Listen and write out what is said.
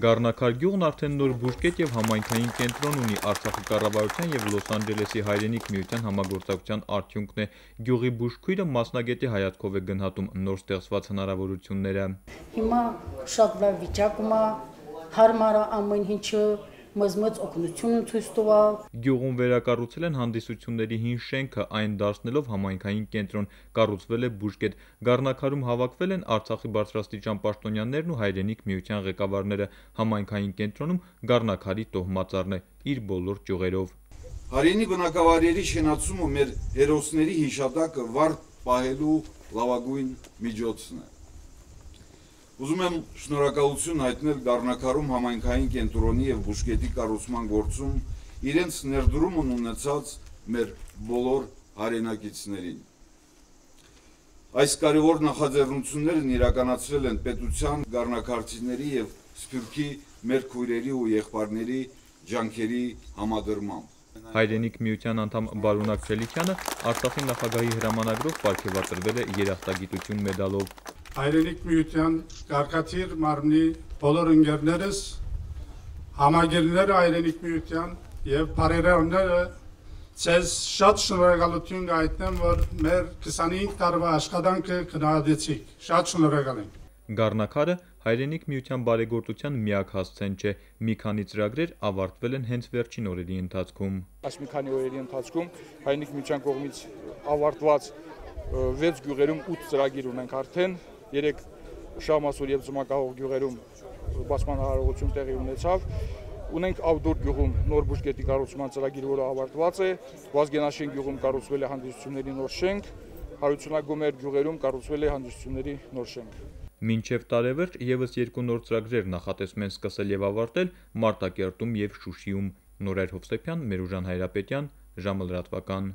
Գառնակար գյուղն արդեն նոր բուժկետ եւ համայնքային կենտրոն ունի Արցախի կառավարության եւ Լոս Անջելեսի հայրենիք միության համագործակցության արդյունքն է։ Գյուղի բուժքույրը մասնագետի հայացքով է գնահատում նոր ստեղծված հնարավորությունները։ Հիմա շատ լավ վիճակում է, հարմար է ամեն ինչը, մզմծ օգնություն ցույց տվալ։ Գյուղում վերակառուցել են հանդիսությունների հին շենքը, այն դարձնելով համայնքային կենտրոն, կառուցվել է բուժկետ։ Գառնակարում հավաքվել են Արցախի բարձրաստիճան պաշտոնյաներն ու հայրենիք միության ղեկավարները։ Համայնքային կենտրոնում Գառնակարի տոհմածառն է իր բոլոր ճյուղերով։ Հայրենի բնակավայրերի շենացումը մեր հերոսների հիշատակը վառ պահելու լավագույն միջոցն է։ Ուզում եմ շնորհակալություն հայտնել Գառնակարում համայնքային կենտրոնի եւ բուժկետի կառուցման գործում իրենց ներդրումն ունեցած մեր բոլոր հայրենակիցներին։ Այս կարևոր նախաձեռնություններն իրականացրել են պետության, Գառնակարցիների եւ Սփյուռքի մեր քույրերի ու եղբայրների ջանքերի համադրմամբ։ Հայրենիք միության անդամ Բարունակ Չելիքյանը Արցախի նախագահի հրամանագրով ապարգևատրվել է երախտագիտություն մեդալով։ Հայրենիք միության կարգացիր մարմնի բոլոր ընկերներս, համագերները հայրենիք միության եւ բարերարները ցեզ շատ շնորհակալություն կայտնեմ, որ մեր 25 տարվա աշխատանքը գնահատեցիք։ Շատ շնորհակալ ենք։ Գառնակարը հայրենիք միության բարեգործության միակ հասցեն չէ։ Մի քանի ծրագրեր ավարտվել են հենց վերջին օրերի ընթացքում։ Այս մի քանի օրերի ընթացքում հայրենիք միության կողմից ավարտված 6 գյուղերում 8 ծրագիր ունենք արդեն 3 Շահմասուր եւ Ձմակահող գյուղերում բացման հարողություն տեղի ունեցավ ունենք Ավդուր գյուղում նոր բուժկետի կառուցման ծրագիր, որը ավարտված է, Վազգենաշեն գյուղում կառուցվել է հանդիսությունների նոր շենք, Հարությունագումեր գյուղերում կառուցվել է հանդիսությունների նոր շենք։ Մինչև տարեվերջ եւս երկու նոր ծրագրեր նախատեսում են սկսել եւ ավարտել Մարտակերտում եւ Շուշիում։ Նորայր Հովսեփյան, Մերուժան Հայրապետյան, ժամը լրատվական։